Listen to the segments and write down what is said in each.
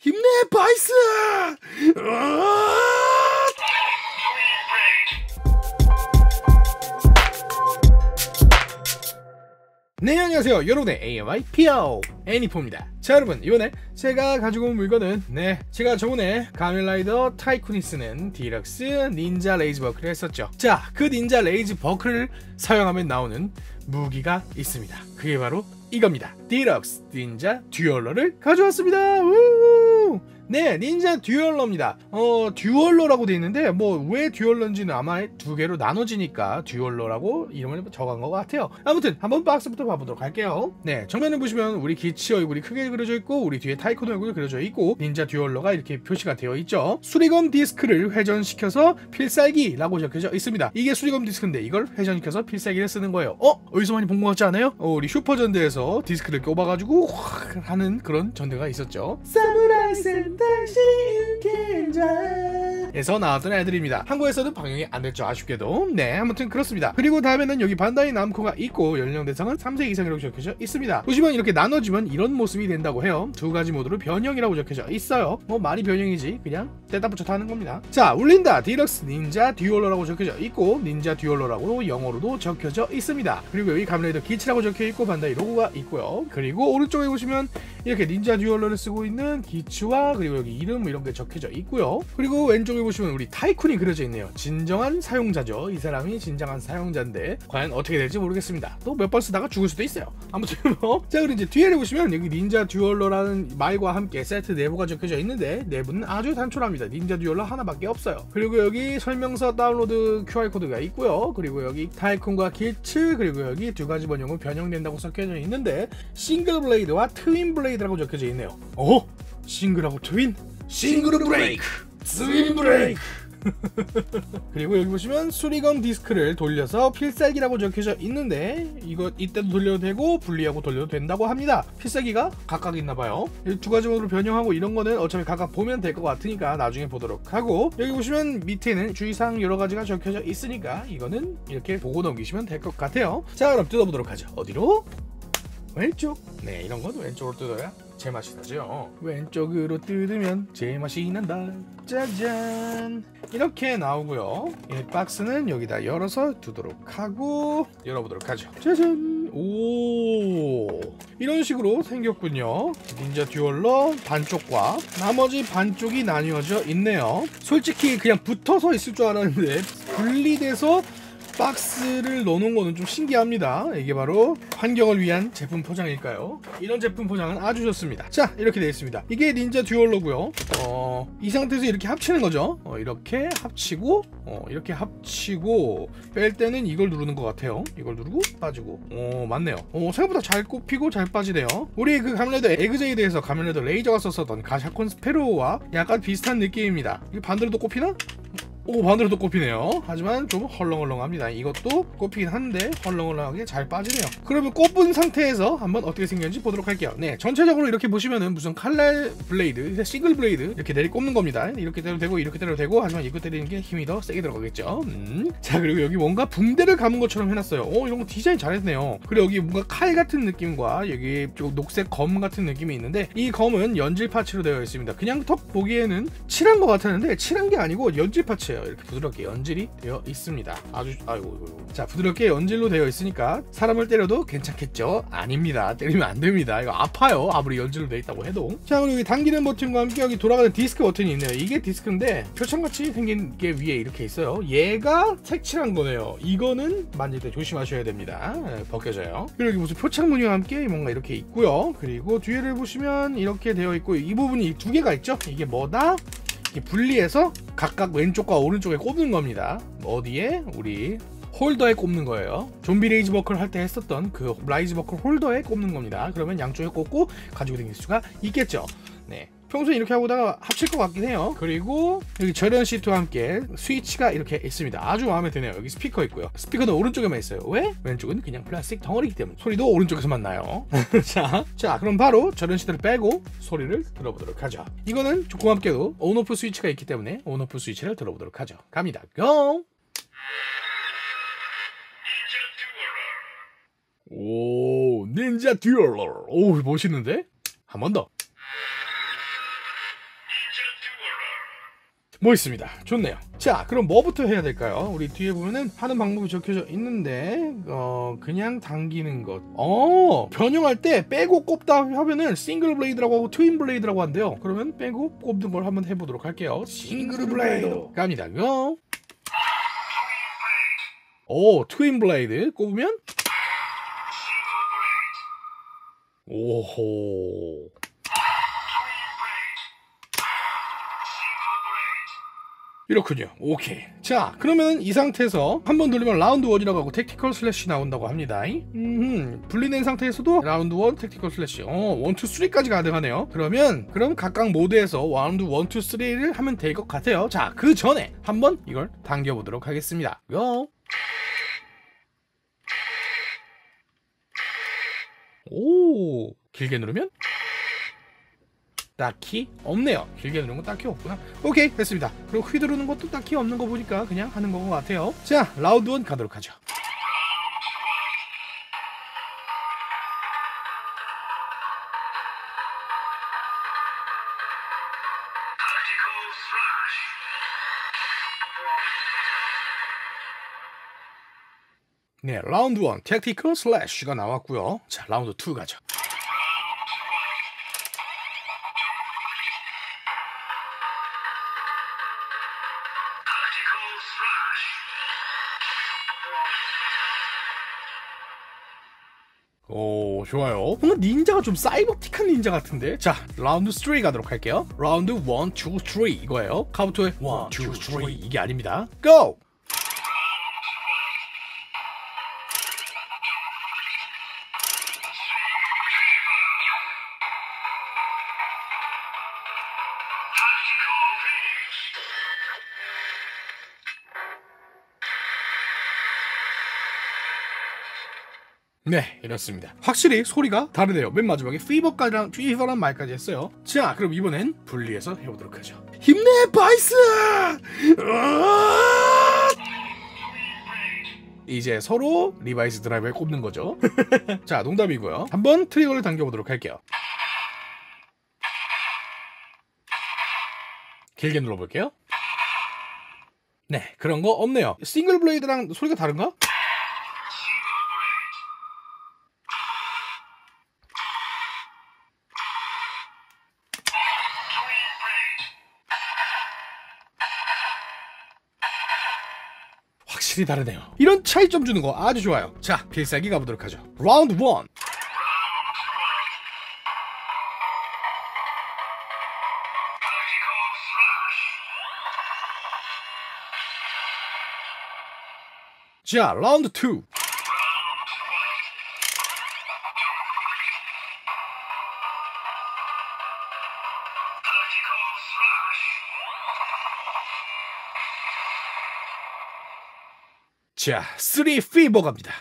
힘내 바이스! 네 안녕하세요. 여러분의 AMI PO 애니포입니다. 자 여러분 이번에 제가 가지고 온 물건은 네 제가 저번에 가면라이더 타이쿤이 쓰는 디럭스 닌자 레이즈 버클을 했었죠. 자 그 닌자 레이즈 버클을 사용하면 나오는 무기가 있습니다. 그게 바로 이겁니다. 디럭스 닌자 듀얼러를 가져왔습니다. 우! 네, 닌자 듀얼러입니다. 어, 듀얼러라고 돼 있는데 뭐 왜 듀얼러인지는 아마 두 개로 나눠지니까 듀얼러라고 이름을 적은 것 같아요. 아무튼 한번 박스부터 봐보도록 할게요. 네, 정면을 보시면 우리 기츠 얼굴이 크게 그려져 있고 우리 뒤에 타이쿤 얼굴이 그려져 있고 닌자 듀얼러가 이렇게 표시가 되어 있죠. 수리검 디스크를 회전시켜서 필살기라고 적혀져 있습니다. 이게 수리검 디스크인데 이걸 회전시켜서 필살기를 쓰는 거예요. 어? 어디서 많이 본 것 같지 않아요? 어, 우리 슈퍼 전대에서 디스크를 꼽아가지고 확 하는 그런 전대가 있었죠. 사무라이 센 에서 나왔던 애들입니다. 한국에서는 방영이 안 됐죠. 아쉽게도. 네, 아무튼 그렇습니다. 그리고 다음에는 여기 반다이 남코가 있고 연령 대상은 3세 이상이라고 적혀져 있습니다. 보시면 이렇게 나눠지면 이런 모습이 된다고 해요. 두 가지 모드로 변형이라고 적혀져 있어요. 뭐 많이 변형이지 그냥 떼다 붙여 하는 겁니다. 자, 울린다 디럭스 닌자 듀얼러라고 적혀져 있고 닌자 듀얼러라고 영어로도 적혀져 있습니다. 그리고 여기 가면라이더 기츠라고 적혀 있고 반다이 로고가 있고요. 그리고 오른쪽에 보시면 이렇게 닌자 듀얼러를 쓰고 있는 기츠와 그리고 여기 이름 이런 게 적혀져 있고요. 그리고 왼쪽에 보시면 우리 타이쿤이 그려져 있네요. 진정한 사용자죠. 이 사람이 진정한 사용자인데 과연 어떻게 될지 모르겠습니다. 또 몇 번 쓰다가 죽을 수도 있어요. 아무튼 뭐. 자 그리고 이제 뒤에 보시면 여기 닌자 듀얼러라는 말과 함께 세트 내부가 적혀져 있는데 내부는 아주 단촐합니다. 닌자 듀얼러 하나밖에 없어요. 그리고 여기 설명서 다운로드 QR코드가 있고요. 그리고 여기 타이쿤과 기츠 그리고 여기 두 가지 번역은 변형된다고 적혀져 있는데 single blade와 twin blade 라고 적혀져 있네요. 어? single하고 twin? single blade twin blade 그리고 여기 보시면 수리검 디스크를 돌려서 필살기라고 적혀져 있는데 이거 이때도 돌려도 되고 분리하고 돌려도 된다고 합니다 필살기가 각각 있나봐요 두 가지 모드로 변형하고 이런 거는 어차피 각각 보면 될 것 같으니까 나중에 보도록 하고 여기 보시면 밑에는 주의사항 여러 가지가 적혀져 있으니까 이거는 이렇게 보고 넘기시면 될 것 같아요 자 그럼 뜯어보도록 하죠 어디로? 왼쪽. 네 이런 건 왼쪽으로 뜯어야 제맛이 나죠. 왼쪽으로 뜯으면 제맛이 난다. 짜잔. 이렇게 나오고요. 이 박스는 여기다 열어서 두도록 하고 열어보도록 하죠. 짜잔. 오. 이런 식으로 생겼군요. 닌자 듀얼러 반쪽과 나머지 반쪽이 나뉘어져 있네요. 솔직히 그냥 붙어서 있을 줄 알았는데 분리돼서 박스를 넣어놓은 거는 좀 신기합니다. 이게 바로 환경을 위한 제품 포장일까요? 이런 제품 포장은 아주 좋습니다. 자, 이렇게 되어 있습니다. 이게 닌자 듀얼로고요. 어, 이 상태에서 이렇게 합치는 거죠. 어, 이렇게 합치고, 어, 이렇게 합치고 뺄 때는 이걸 누르는 것 같아요. 이걸 누르고 빠지고. 어, 맞네요. 어, 생각보다 잘 꼽히고 잘 빠지네요. 우리 그 가면라이더 에그제이드에서 가면라이더 레이저가 썼었던 가샤콘 스페로와 약간 비슷한 느낌입니다. 이게 반대로도 꼽히나? 오 반대로도 꼽히네요. 하지만 좀 헐렁헐렁합니다. 이것도 꼽히긴 한데 헐렁헐렁하게 잘 빠지네요. 그러면 꼽은 상태에서 한번 어떻게 생겼는지 보도록 할게요. 네 전체적으로 이렇게 보시면은 무슨 칼날 blade single blade 이렇게 내리 꼽는 겁니다. 이렇게 때려도 되고 이렇게 때려도 되고 하지만 이거 때리는 게 힘이 더 세게 들어가겠죠. 음. 자 그리고 여기 뭔가 붕대를 감은 것처럼 해놨어요. 오 이런 거 디자인 잘했네요. 그리고 여기 뭔가 칼 같은 느낌과 여기 좀 녹색 검 같은 느낌이 있는데 이 검은 연질 파츠로 되어 있습니다. 그냥 턱 보기에는 칠한 것 같았는데 칠한 게 아니고 연질 파츠 자체예요. 이렇게 부드럽게 연질이 되어 있습니다. 아주 아이고, 아이고. 자 부드럽게 연질로 되어 있으니까 사람을 때려도 괜찮겠죠? 아닙니다. 때리면 안 됩니다. 이거 아파요. 아무리 연질로 되어 있다고 해도. 자 그리고 여기 당기는 버튼과 함께 여기 돌아가는 디스크 버튼이 있네요. 이게 디스크인데 표창같이 생긴 게 위에 이렇게 있어요. 얘가 색칠한 거네요. 이거는 만질 때 조심하셔야 됩니다. 네, 벗겨져요. 그리고 여기 무슨 표창무늬와 함께 뭔가 이렇게 있고요. 그리고 뒤를 보시면 이렇게 되어 있고 이 부분이 두 개가 있죠. 이게 뭐다? 분리해서 각각 왼쪽과 오른쪽에 꼽는 겁니다. 어디에? 우리 홀더에 꼽는 거예요. 좀비 레이즈 버클 할 때 했었던 그 레이즈 버클 홀더에 꼽는 겁니다. 그러면 양쪽에 꼽고 가지고 다닐 수가 있겠죠. 네. 평소에 이렇게 하고다가 합칠 것 같긴 해요. 그리고 여기 절연 시트와 함께 스위치가 이렇게 있습니다. 아주 마음에 드네요. 여기 스피커 있고요. 스피커는 오른쪽에만 있어요. 왜? 왼쪽은 그냥 플라스틱 덩어리기 때문에. 소리도 오른쪽에서만 나요. 자, 자 그럼 바로 절연 시트를 빼고 소리를 들어보도록 하죠. 이거는 고맙게도 on off 스위치가 있기 때문에 on off 스위치를 들어보도록 하죠. 갑니다. Go! 오 닌자 듀얼러. 오 멋있는데? 한 번 더 뭐 있습니다. 좋네요. 자, 그럼 뭐부터 해야 될까요? 우리 뒤에 보면은 하는 방법이 적혀져 있는데, 어, 그냥 당기는 것. 어, 변형할 때 빼고 꼽다 하면은 single blade라고 하고 twin blade라고 한대요. 그러면 빼고 꼽는 걸 한번 해보도록 할게요. Single blade. 갑니다. Go! 오, twin blade 꼽으면 오호. 이렇군요. 오케이. 자, 그러면 이 상태에서 한 번 돌리면 라운드 1이라고 하고 tactical slash 나온다고 합니다. 음, 분리된 상태에서도 라운드 1 tactical slash. 어, 1, 2, 3까지 가능하네요. 그러면 그럼 각각 모드에서 라운드 1, 2, 3를 하면 될 것 같아요. 자, 그 전에 한번 이걸 당겨 보도록 하겠습니다. Go! 오, 길게 누르면 딱히 없네요. 길게 누르는 건 딱히 없구나. 오케이, 됐습니다. 그리고 휘두르는 것도 딱히 없는 거 보니까 그냥 하는 것 같아요. 자, 라운드 원 가도록 하죠. 네, 라운드 1 tactical slash가 나왔고요. 자, 라운드 2 가죠. 오 좋아요. 뭔가 닌자가 좀 사이버틱한 닌자 같은데? 자 라운드 3 가도록 할게요. 라운드 1, 2, 3 이거예요. 카부토의 1, 2, 3 이게 아닙니다. Go! 네 이렇습니다. 확실히 소리가 다르네요. 맨 마지막에 fever까지랑 fever란 말까지 했어요. 자 그럼 이번엔 분리해서 해보도록 하죠. 힘내 바이스! 이제 서로 리바이스 드라이버에 꼽는 거죠. 자 농담이고요. 한번 트리거를 당겨보도록 할게요. 길게 눌러볼게요. 네 그런 거 없네요. single blade랑 소리가 다른가? 확실히 다르네요. 이런 차이점 주는 거 아주 좋아요. 자, 필살기 가보도록 하죠. 라운드 1. 자, 라운드 2. 자, 3 fever 갑니다.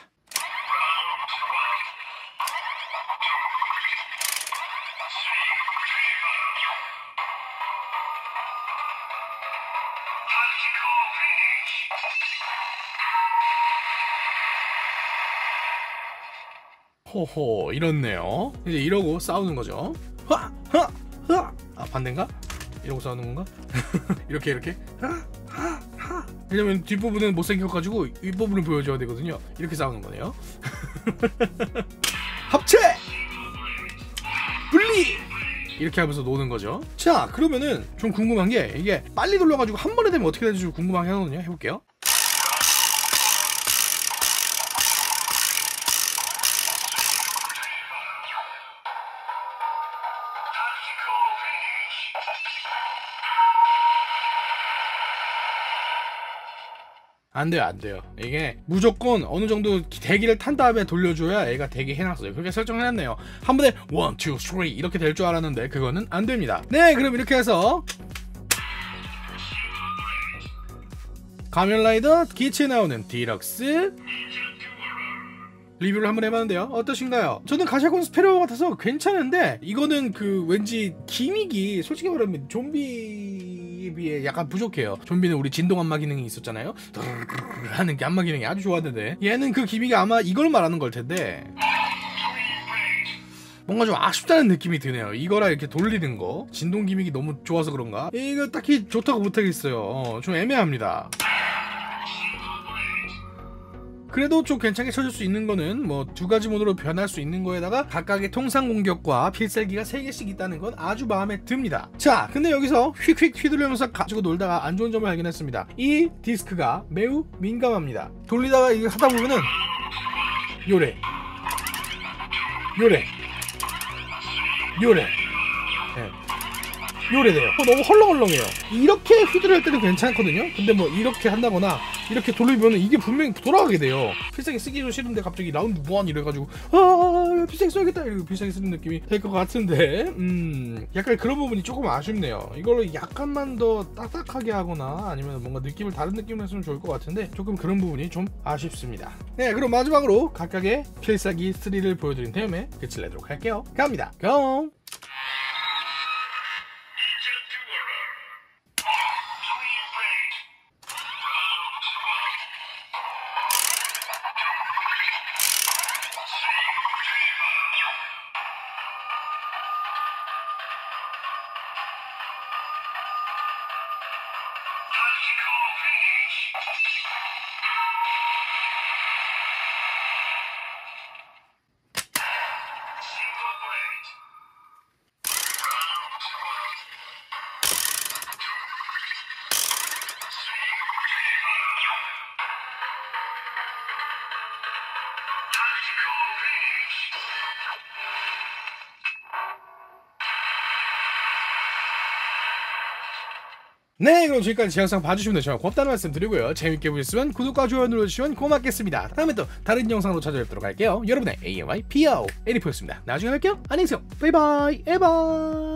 호호 이렇네요 이제 이러고 싸우는 거죠 하하하 아 반대인가? 이러고 싸우는 건가? 이렇게 이렇게 하하하 왜냐면 뒷부분은 못생겨가지고 윗부분을 보여줘야 되거든요. 이렇게 싸우는 거네요. 합체! 분리! 이렇게 하면서 노는 거죠. 자 그러면은 좀 궁금한 게 이게 빨리 돌려가지고 한 번에 되면 어떻게 좀 궁금하게 하거든요. 해볼게요 안 돼요, 안 돼요. 이게 무조건 어느 정도 대기를 탄 다음에 돌려줘야 얘가 대기 해놨어요. 그렇게 설정해놨네요. 한 번에 1, 2, 3 이렇게 될 줄 알았는데 그거는 안 됩니다. 네, 그럼 이렇게 해서 가면라이더 기츠에 나오는 디럭스 리뷰를 한번 해봤는데요. 어떠신가요? 저는 가샤콘 스페로 같아서 괜찮은데 이거는 그 왠지 gimmick이 솔직히 말하면 좀비 에 비해 약간 부족해요. 좀비는 우리 진동 안마 기능이 있었잖아요. 하는 게 안마 기능이 아주 좋았는데 얘는 그 기믹이 아마 이걸 말하는 걸 텐데 뭔가 좀 아쉽다는 느낌이 드네요. 이거랑 이렇게 돌리는 거 진동 기믹이 너무 좋아서 그런가? 이거 딱히 좋다고 못하겠어요. 어, 좀 애매합니다. 그래도 좀 괜찮게 쳐줄 수 있는 거는 뭐 두 가지 모드로 변할 수 있는 거에다가 각각의 통상 공격과 필살기가 3개씩 있다는 건 아주 마음에 듭니다. 자, 근데 여기서 휙휙 휘두르면서 가지고 놀다가 안 좋은 점을 발견했습니다. 이 디스크가 매우 민감합니다. 돌리다가 이거 하다 보면은 요래 요래 요래 예. 요래돼요. 어, 너무 헐렁헐렁해요. 이렇게 휘두를 때도 괜찮거든요. 근데 뭐 이렇게 한다거나 이렇게 돌리면 이게 분명히 돌아가게 돼요. 필살기 쓰기도 싫은데 갑자기 라운드 1 이래가지고 아 필살기 써야겠다 이러고 필살기 쓰는 느낌이 될 것 같은데 음 약간 그런 부분이 조금 아쉽네요. 이걸로 약간만 더 딱딱하게 하거나 아니면 뭔가 느낌을 다른 느낌으로 했으면 좋을 것 같은데 조금 그런 부분이 좀 아쉽습니다. 네 그럼 마지막으로 각각의 필살기 3를 보여드린 다음에 끝을 내도록 할게요. 갑니다. 고! 네 그럼 지금까지 제 영상 봐주시면 정말 고맙다는 말씀 드리고요. 재밌게 보셨으면 구독과 좋아요 눌러주시면 고맙겠습니다. 다음에 또 다른 영상으로 찾아뵙도록 할게요. 여러분의 AMI PO 에리프였습니다. 나중에 뵐게요. 안녕히 계세요. 바이바이 에바이